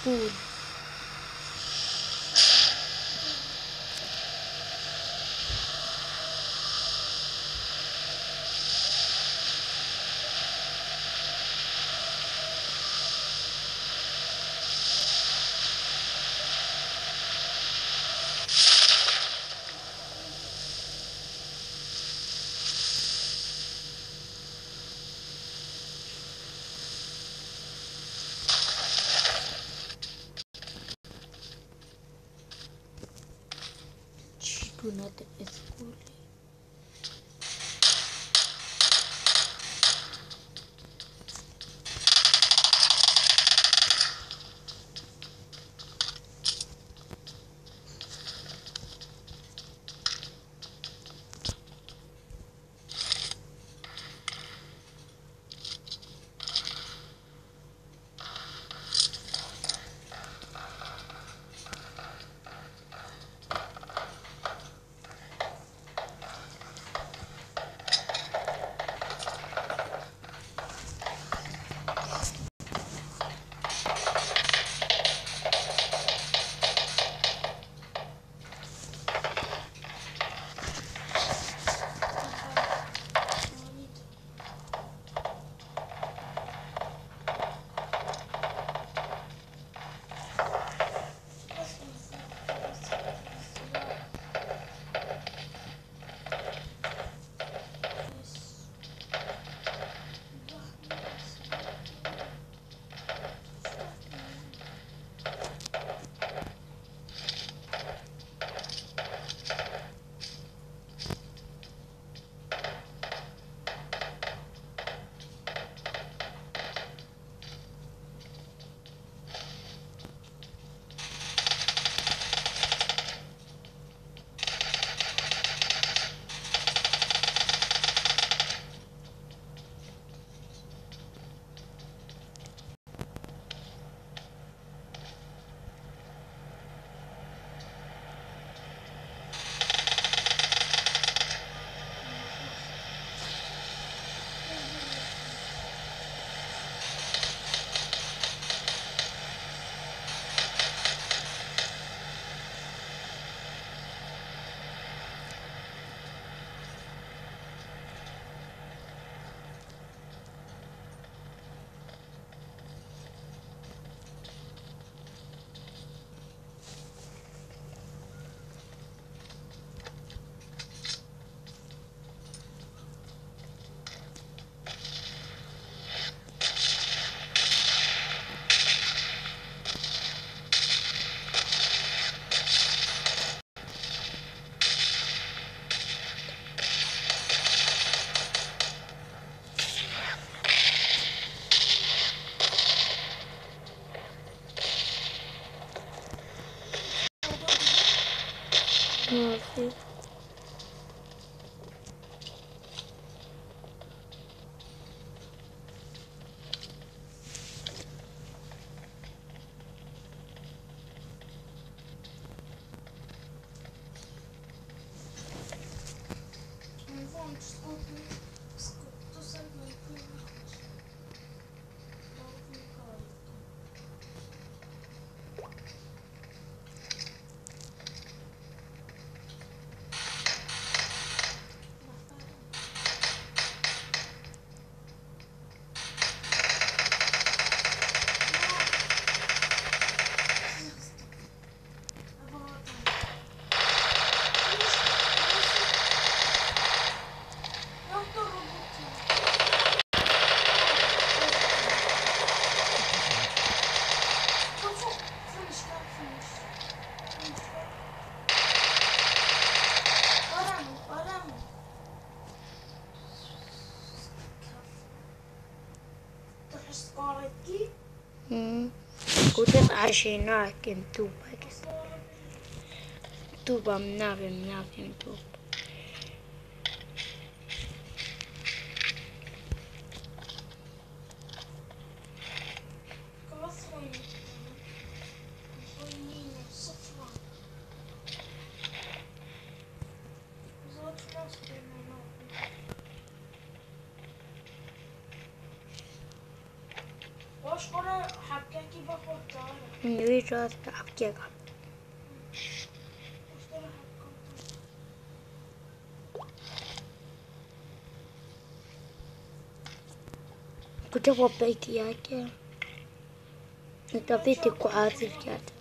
不 it's cool. şey I guess. pa I'm not in, navim tu pa başkana hakkı gibi hakkı. Yürü rahat hakkı. كنت أبغى بيتي ياك نتبيتي كعاتل كاتب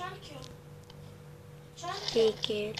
Küde çarkı.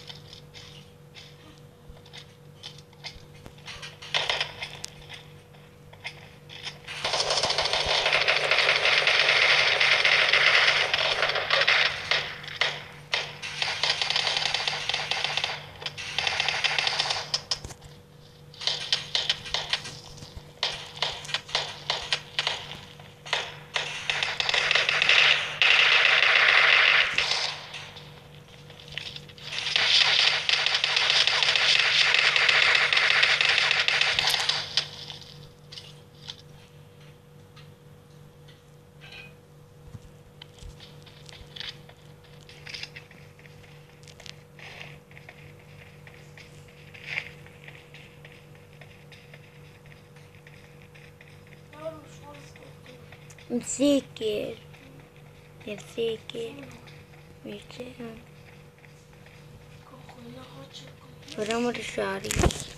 Zikir. É Zikir. Vamos deixar isso.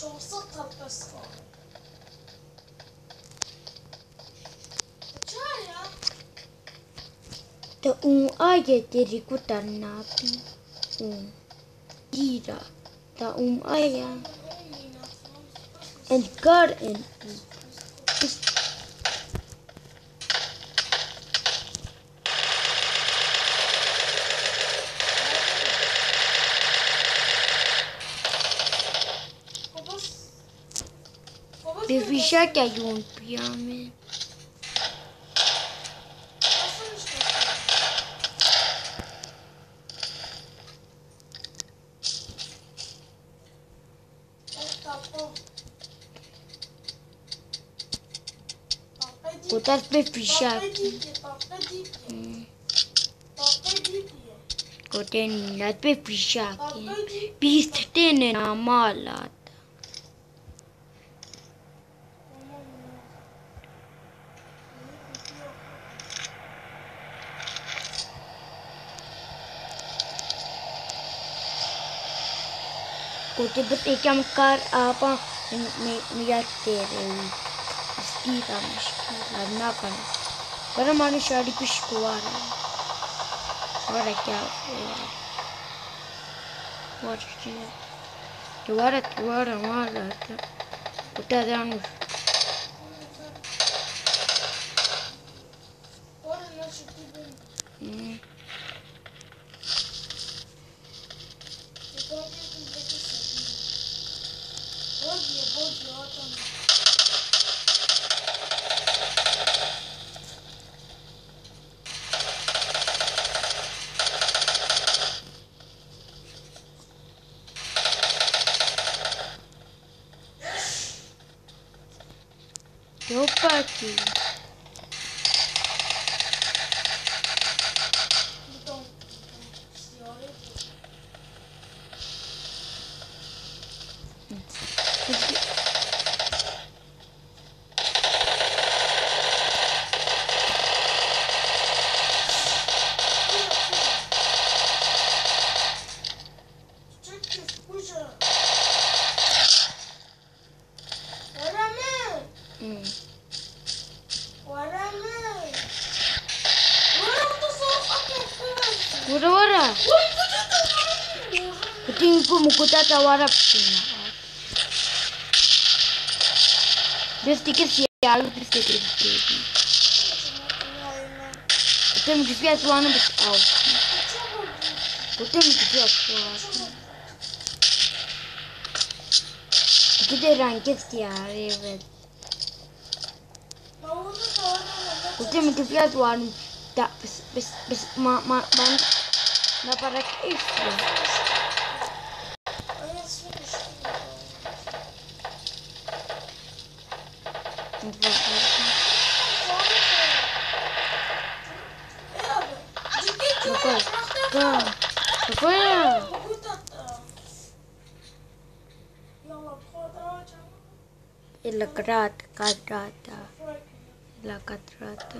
Çoğusu tapası var. Çağır ya. Da um ayet dedikodan ne? Um. Ira. Da um aya. En garden. Babas. Babas. Vi försöker ju pyjamas. कबूतर पे पीछा कोटे नद पे पीछा के पीछते ने नामा लाता कोटे बते क्या मकार आपा मिलते रहेंगे Niedamsch. Na, kann ich. Wenn man nicht schade gespürt hat. War ich ja. War ich ja. Duvar et duvar ama zaten. Bu da yanlış. 嗯，不动，有一股，嗯，不行。Vura vura. Kuting ko mukuta tawarap sina. Just dikit siya lu terus dikit dikit. Kuting kasi aswana bitaw. Kuting kasi aswana. Gide ranket siya revet. Kuting kasi aswana. Tak, bis, bis, bis, ma, ma, ma, ban na parak isla. Какой? Да. Какое? Ilagrat, kadrata, ilagatrata.